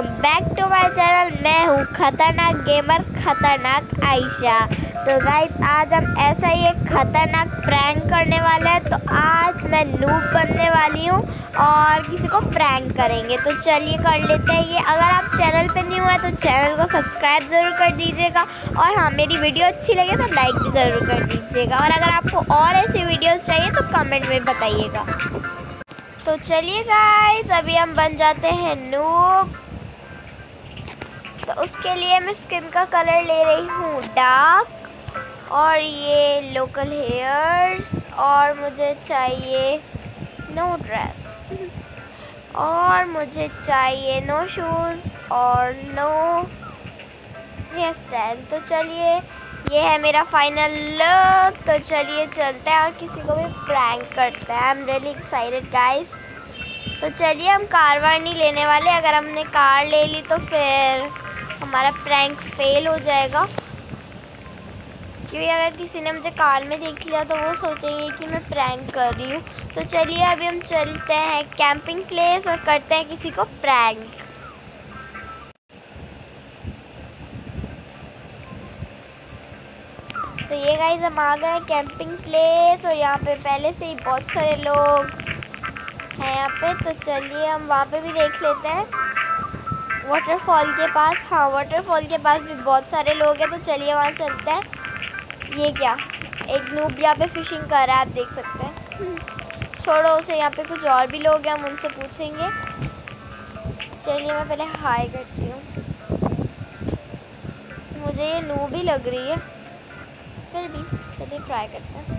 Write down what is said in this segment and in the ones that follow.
Welcome back to my channel मैं हूँ खतरनाक गेमर खतरनाक आयशा। तो गाइज़ आज हम ऐसा ही एक खतरनाक प्रैंक करने वाले हैं। तो आज मैं नूब बनने वाली हूँ और किसी को प्रैंक करेंगे। तो चलिए कर लेते हैं ये। अगर आप चैनल पे न्यू है तो चैनल को सब्सक्राइब ज़रूर कर दीजिएगा। और हाँ मेरी वीडियो अच्छी लगे तो लाइक भी ज़रूर कर दीजिएगा। और अगर आपको और ऐसी वीडियोज़ चाहिए तो कमेंट में बताइएगा। तो चलिए गाइस अभी हम बन जाते हैं नूब तो उसके लिए मैं स्किन का कलर ले रही हूँ डार्क और ये लोकल हेयर्स और मुझे चाहिए नो ड्रेस और मुझे चाहिए नो शूज़ और नो हेयर स्टाइल तो चलिए, ये है मेरा फाइनल लुक तो चलिए, चलते हैं और किसी को भी प्रैंक करते हैं। I am really excited guys तो चलिए, हम कार वार नहीं लेने वाले अगर हमने कार ले ली तो फिर हमारा प्रैंक फेल हो जाएगा। क्योंकि अगर किसी ने मुझे कार में देख लिया तो वो सोचेंगे कि मैं प्रैंक कर रही हूँ। तो चलिए अभी हम चलते हैं कैंपिंग प्लेस और करते हैं किसी को प्रैंक तो ये गाइज़ हम आ गए कैंपिंग प्लेस और यहाँ पे पहले से ही बहुत सारे लोग हैं यहाँ पे। तो चलिए हम वहाँ पे भी देख लेते हैं। वाटरफॉल के पास हाँ वाटरफॉल के पास भी बहुत सारे लोग हैं तो चलिए वहाँ चलते हैं। ये क्या? एक नूब यहाँ पे फिशिंग कर रहा है, आप देख सकते हैं। छोड़ो उसे, यहाँ पे कुछ और भी लोग हैं, हम उनसे पूछेंगे। चलिए मैं पहले हाई करती हूँ। मुझे ये नूब ही लग रही है। फिर भी, चलिए ट्राई करते हैं।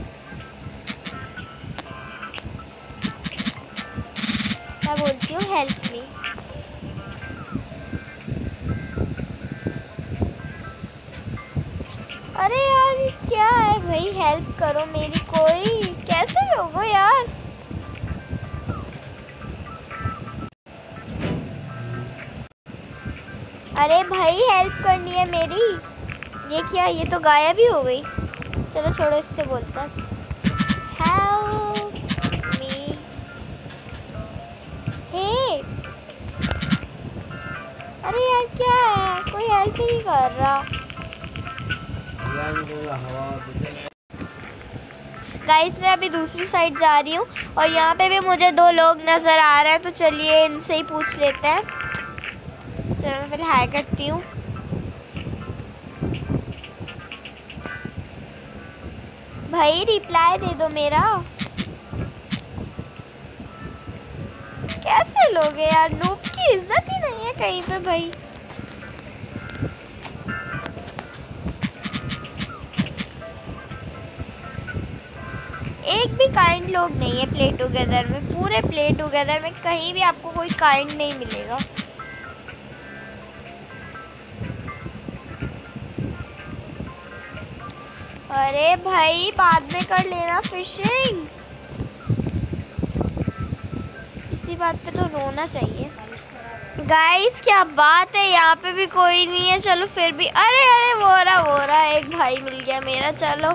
मैं बोलती हूँ हेल्प मी अरे यार, क्या है? भाई हेल्प करो मेरी कोई। कैसे लोग यार? अरे भाई हेल्प करनी है मेरी। ये क्या, ये तो गायब ही हो गई। चलो छोड़ो, इससे बोलता अरे यार, क्या है? कोई हेल्प ही नहीं कर रहा। गाइस मैं अभी दूसरी साइड जा रही हूँ और यहाँ पे भी मुझे दो लोग नज़र आ रहे हैं तो चलिए इनसे ही पूछ लेते हैं। चलो, मैं पहले हाई करती हूँ। भाई रिप्लाई दे दो मेरा। कैसे लोग यार? नूब की इज़्ज़त ही नहीं है कहीं पे भाई। एक भी काइंड लोग नहीं है प्ले टुगेदर में। पूरे प्ले टुगेदर में कहीं भी आपको कोई काइंड नहीं मिलेगा। अरे भाई, बाद में कर लेना फिशिंग इसी बात पे तो रोना चाहिए। गाइस क्या बात है, यहाँ पे भी कोई नहीं है। चलो फिर भी। अरे अरे, वो रहा वो रहा। एक भाई मिल गया मेरा, चलो।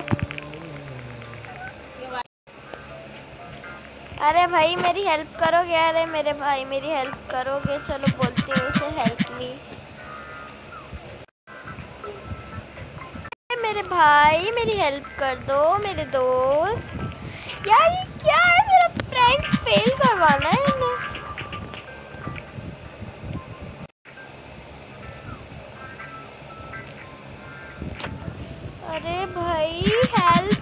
अरे भाई, मेरी हेल्प करोगे? अरे मेरे भाई, मेरी हेल्प करोगे? चलो बोलती हूँ उसे हेल्प मी मेरे भाई, मेरी हेल्प कर दो, मेरे दोस्त. यार, ये क्या है? मेरा प्रैंक फेल करवाना है इन्हें. अरे भाई हेल्प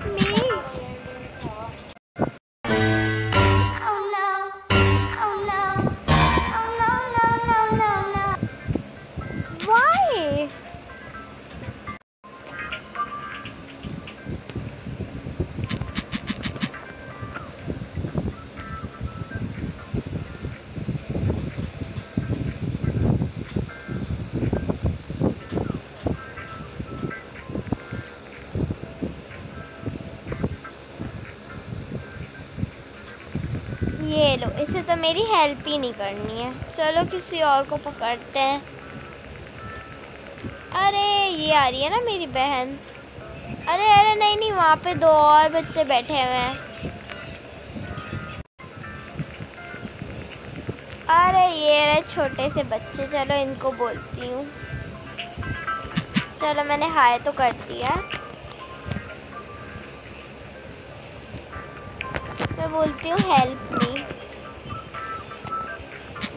ये लो, इसे तो मेरी हेल्प ही नहीं करनी है। चलो किसी और को पकड़ते हैं। अरे, ये आ रही है ना मेरी बहन। अरे अरे, नहीं नहीं, वहाँ पे दो और बच्चे बैठे हुए हैं। अरे, ये रहे छोटे से बच्चे। चलो, इनको बोलती हूँ। चलो, मैंने हाय तो कर दिया। मैं बोलती हूँ हेल्प मी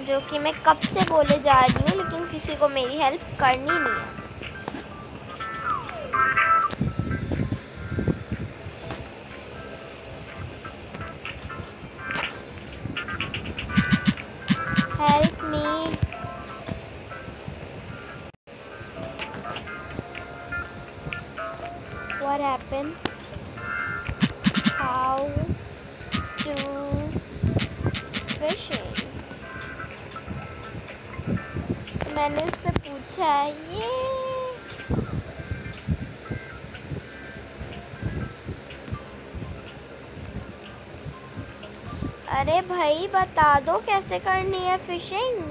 जो कि मैं कब से बोले जा रही हूँ, लेकिन किसी को मेरी हेल्प करनी नहीं है। मैंने उससे पूछा ये अरे भाई, बता दो कैसे करनी है fishing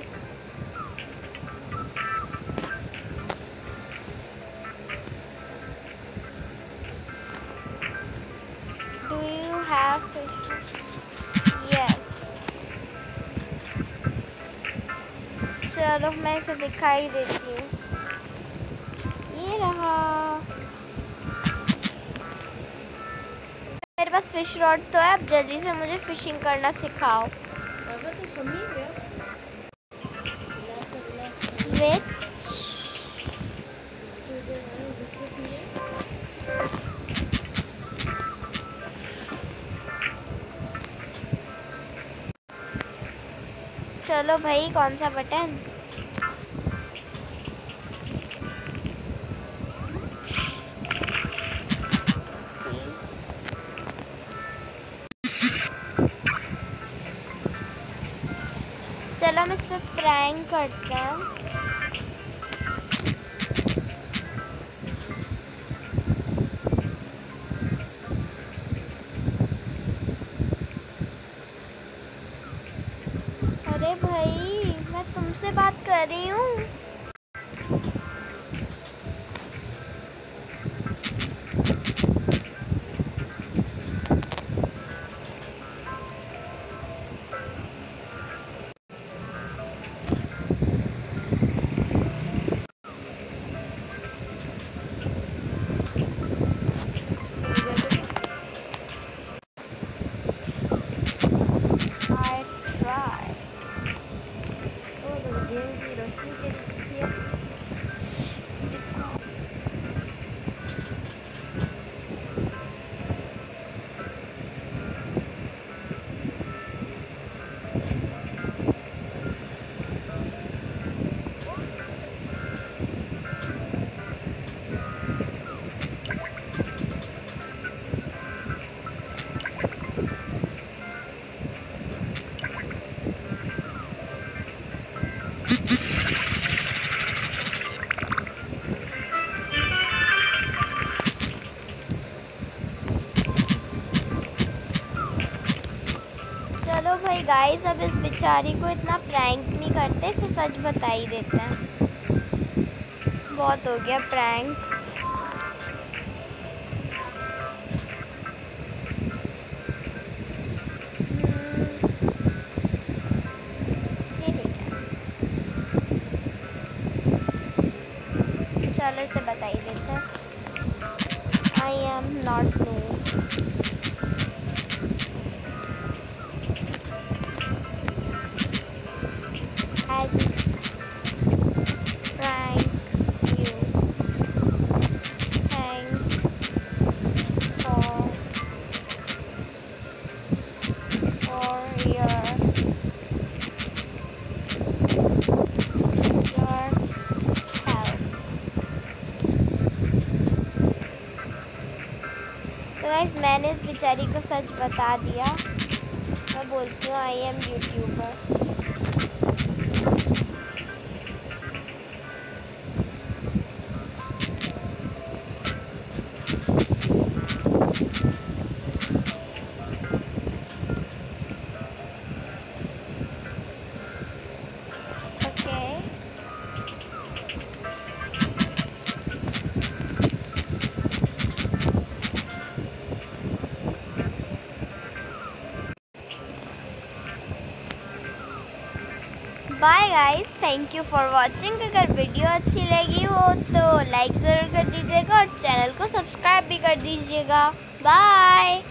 Do you have fishing? चलो मैं इसे दिखाई देती हूँ। ये रहा। मेरे पास फ़िश रॉड तो है अब जल्दी से मुझे फिशिंग करना सिखाओ। चलो भाई कौन सा बटन? चलो हम इस पर प्रैंक करते हैं। passarinho अब इस बेचारी को इतना प्रैंक नहीं करते, इसे सच बता ही देते हैं। बहुत हो गया प्रैंक चलो इसे बता देते हैं। आई एम नॉट नो मैंने इस बेचारी को सच बता दिया। मैं बोलती हूँ I am YouTuber guys thank you for watching अगर वीडियो अच्छी लगी हो तो लाइक ज़रूर कर दीजिएगा और चैनल को सब्सक्राइब भी कर दीजिएगा। बाय